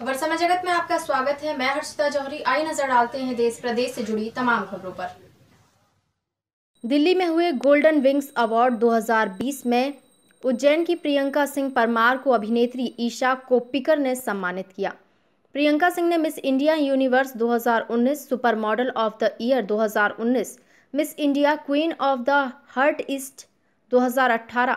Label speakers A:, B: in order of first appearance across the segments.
A: समय जगत में आपका स्वागत है। मैं हर्षिता जौहरी। आई नज़र डालते हैं देश प्रदेश से जुड़ी तमाम खबरों पर। दिल्ली में हुए गोल्डन विंग्स अवार्ड 2020 में उज्जैन की प्रियंका सिंह परमार को अभिनेत्री ईशा कोप्पिकर ने सम्मानित किया। प्रियंका सिंह ने miss India universe 2019 super model of the year 2019 miss India queen of the heart east 2018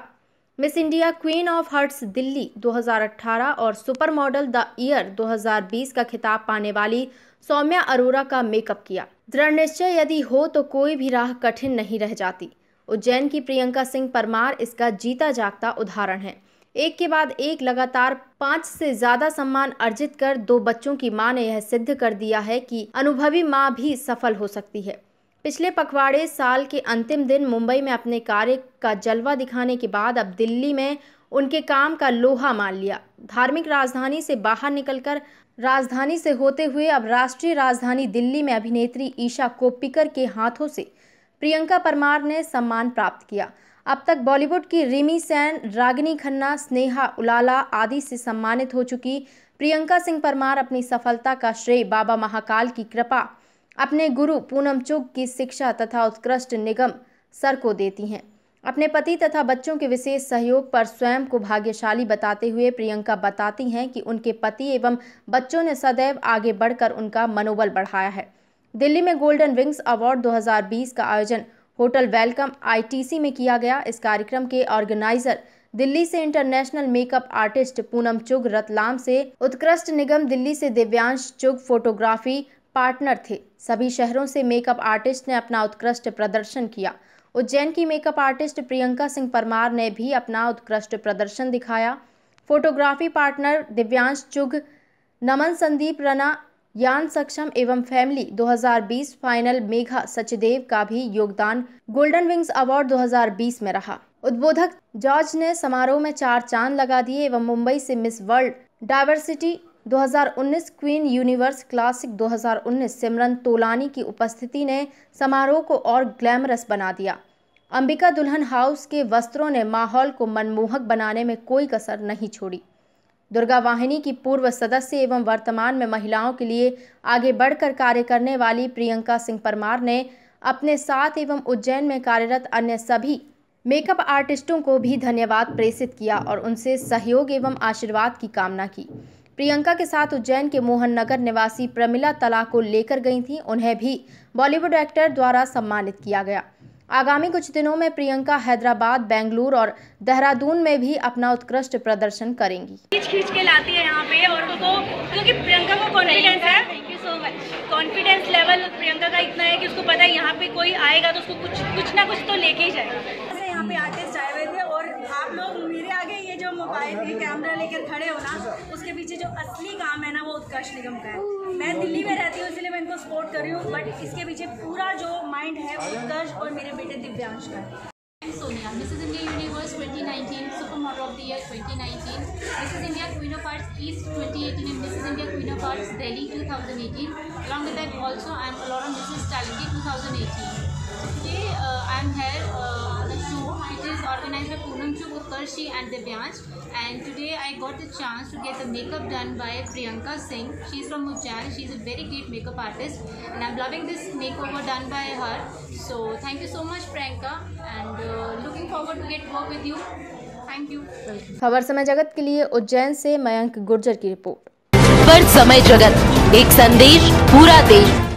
A: miss India queen of hearts Delhi 2018 और सुपर मॉडल द ईयर 2020 का खिताब पाने वाली सौम्या अरोरा का मेकअप किया। दृढ़ निश्चय, यदि हो तो कोई भी राह कठिन नहीं रह जाती। उज्जैन की प्रियंका सिंह परमार इसका जीता जागता उदाहरण है। एक के बाद एक लगातार पाँच से ज़्यादा सम्मान अर्जित कर दो बच्चों की माँ ने यह सिद्ध कर दिया है कि अनुभवी माँ भी सफल हो सकती है। पिछले पखवाड़े साल के अंतिम दिन मुंबई में अपने कार्य का जलवा दिखाने के बाद अब दिल्ली में उनके काम का लोहा मान लिया। धार्मिक राजधानी से बाहर निकलकर राजधानी से होते हुए अब राष्ट्रीय राजधानी दिल्ली में अभिनेत्री ईशा कोप्पिकर के हाथों से प्रियंका परमार ने सम्मान प्राप्त किया। अब तक बॉलीवुड की रिमी सैन, रागिनी खन्ना, स्नेहा उलाला आदि से सम्मानित हो चुकी प्रियंका सिंह परमार अपनी सफलता का श्रेय बाबा महाकाल की कृपा अपने गुरु पूनम चुग की शिक्षा तथा उत्कृष्ट निगम सर को देती हैं। अपने पति तथा बच्चों के विशेष सहयोग पर स्वयं को भाग्यशाली बताते हुए प्रियंका बताती हैं कि उनके पति एवं बच्चों ने सदैव आगे बढ़कर उनका मनोबल बढ़ाया है। दिल्ली में गोल्डन विंग्स अवार्ड 2020 का आयोजन होटल वेलकम आईटीसी में किया गया। इस कार्यक्रम के ऑर्गेनाइजर, दिल्ली से इंटरनेशनल मेकअप आर्टिस्ट पूनम चुग रतलाम से, उत्कृष्ट निगम दिल्ली से दिव्यांश चुग फोटोग्राफी पार्टनर थे। सभी शहरों से मेकअप आर्टिस्ट ने अपना उत्कृष्ट प्रदर्शन किया। उज्जैन की मेकअप आर्टिस्ट प्रियंका सिंह परमार ने भी अपना उत्कृष्ट प्रदर्शन दिखाया। फोटोग्राफी पार्टनर दिव्यांश चुग, नमन संदीप रना, यान सक्षम एवं फैमिली 2020 फाइनल मेघा सचदेव का भी योगदान गोल्डन विंग्स अवार्ड 2020 में रहा। उद्बोधक जॉर्ज ने समारोह में चार चाँद लगा दिए एवं मुंबई से miss world diversity 2019 queen universe classic 2019 Simran Tolani की उपस्थिति ने समारोह को और ग्लैमरस बना दिया। अंबिका दुल्हन हाउस के वस्त्रों ने माहौल को मनमोहक बनाने में कोई कसर नहीं छोड़ी। दुर्गा वाहिनी की पूर्व सदस्य एवं वर्तमान में महिलाओं के लिए आगे बढ़कर कार्य करने वाली प्रियंका सिंह परमार ने अपने साथ एवं उज्जैन में कार्यरत अन्य सभी मेकअप आर्टिस्टों को भी धन्यवाद प्रेषित किया और उनसे सहयोग एवं आशीर्वाद की कामना की। प्रियंका के साथ उज्जैन के मोहन नगर निवासी प्रमिला तला को लेकर गई थी उन्हें भी बॉलीवुड एक्टर द्वारा सम्मानित किया गया। आगामी कुछ दिनों में प्रियंका हैदराबाद बेंगलुरु और देहरादून में भी अपना उत्कृष्ट प्रदर्शन करेंगी।
B: खींच खींच के लाती है यहाँ पे और उनको क्योंकि प्रियंका को कॉन्फिडेंस है। Thank you so much confidence level Priyanka का इतना है कि उसको पता है यहाँ पे कोई आएगा तो उसको कुछ कुछ ना कुछ तो लेके ही जाएगा। यहाँ पे आर्टिस्ट आए हुए थे और आप लोग धीरे आगे ये जो मोबाइल के कैमरा लेकर खड़े हो ना, उसके पीछे जो असली काम है ना, वो उत्कर्ष निगम का है। मैं दिल्ली में रहती हूँ, इसलिए मैं इनको सपोर्ट कर रही हूँ बट इसके पीछे पूरा जो माइंड है उत्कर्ष और मेरे बेटे दिव्यांश का
C: Sonia mrs India universe 2019 super model of the year 2019 2018 and mrs India queen of two thousand eighteen I am organized by Poonam Chuk and Divyansh. And today I got the chance to get the makeup done by Priyanka Singh. She's from Ujjain. She's a very great makeup artist. And I'm loving this makeover done by her. So thank you so much Priyanka. And uh, looking forward to get work with you. Thank you.
A: खबर समय जगत के लिए उज्जैन से मयंक गुर्जर की report
D: खबर समय जगत एक संदेश पूरा देश